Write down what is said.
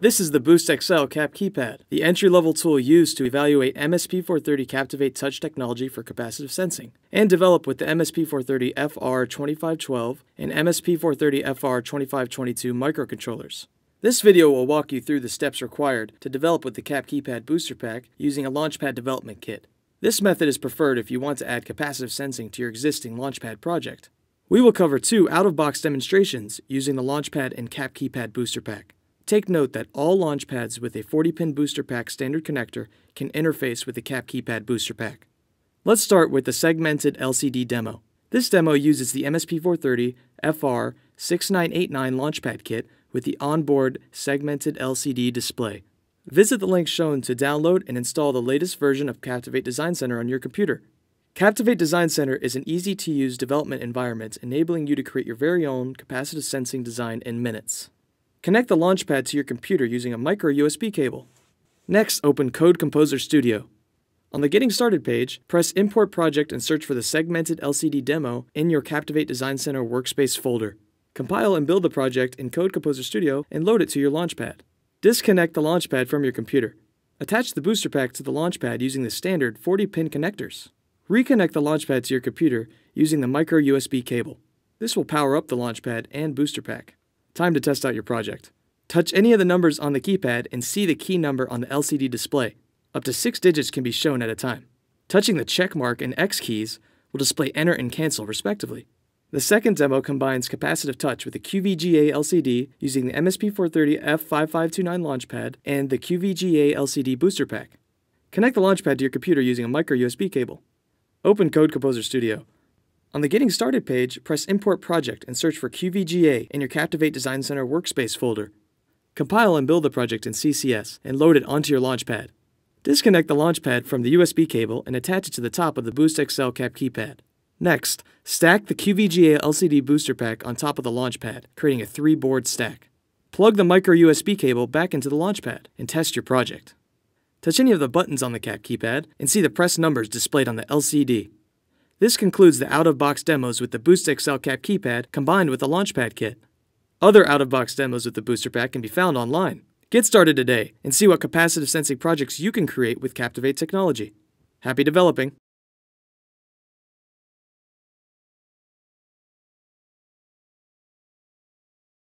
This is the Boost XL Cap Keypad, the entry-level tool used to evaluate MSP430 Captivate touch technology for capacitive sensing, and developed with the MSP430 FR2512 and MSP430 FR2522 microcontrollers. This video will walk you through the steps required to develop with the Cap Keypad Booster Pack using a Launchpad development kit. This method is preferred if you want to add capacitive sensing to your existing Launchpad project. We will cover two out-of-box demonstrations using the Launchpad and Cap Keypad Booster Pack. Take note that all Launchpads with a 40-pin booster pack standard connector can interface with the Cap Keypad Booster Pack. Let's start with the segmented LCD demo. This demo uses the MSP430 FR6989 Launchpad kit with the onboard segmented LCD display. Visit the link shown to download and install the latest version of Captivate Design Center on your computer. Captivate Design Center is an easy to use development environment enabling you to create your very own capacitive sensing design in minutes. Connect the Launchpad to your computer using a micro USB cable. Next, open Code Composer Studio. On the Getting Started page, press Import Project and search for the segmented LCD demo in your Captivate Design Center workspace folder. Compile and build the project in Code Composer Studio and load it to your Launchpad. Disconnect the Launchpad from your computer. Attach the booster pack to the Launchpad using the standard 40-pin connectors. Reconnect the Launchpad to your computer using the micro USB cable. This will power up the Launchpad and booster pack. Time to test out your project. Touch any of the numbers on the keypad and see the key number on the LCD display. Up to six digits can be shown at a time. Touching the check mark and X keys will display enter and cancel respectively. The second demo combines capacitive touch with the QVGA LCD using the MSP430 F5529 Launchpad and the QVGA LCD booster pack. Connect the Launchpad to your computer using a micro USB cable. Open Code Composer Studio. On the Getting Started page, press Import Project and search for QVGA in your Captivate Design Center workspace folder. Compile and build the project in CCS and load it onto your Launchpad. Disconnect the Launchpad from the USB cable and attach it to the top of the Boost XL Cap keypad. Next, stack the QVGA LCD booster pack on top of the Launchpad, creating a three-board stack. Plug the micro USB cable back into the Launchpad and test your project. Touch any of the buttons on the Cap keypad and see the press numbers displayed on the LCD. This concludes the out-of-box demos with the Boost XL Cap keypad combined with the Launchpad kit. Other out-of-box demos with the booster pack can be found online. Get started today and see what capacitive sensing projects you can create with Captivate technology. Happy developing!